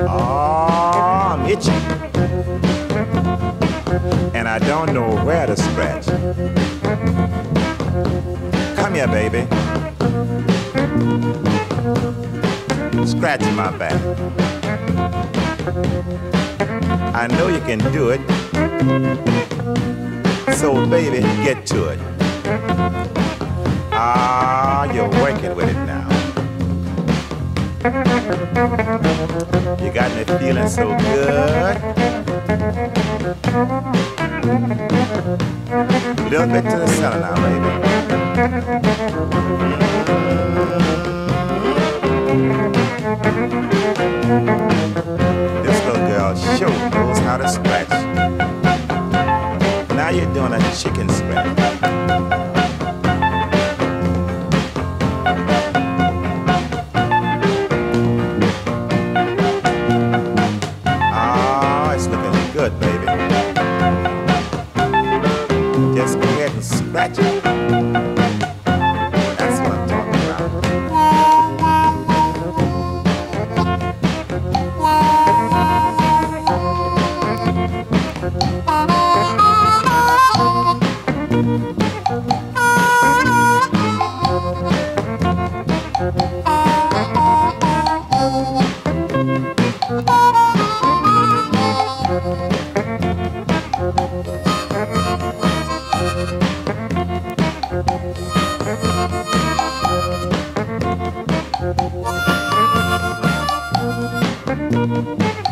Ah, oh, I'm itching. And I don't know where to scratch. Come here, baby. Scratch my back. I know you can do it. So, baby, get to it. Ah, you're working with it now. You got me feeling so good. A little bit to the center now, baby. This little girl sure knows how to scratch you're doing a chicken spread. Ah, good, baby.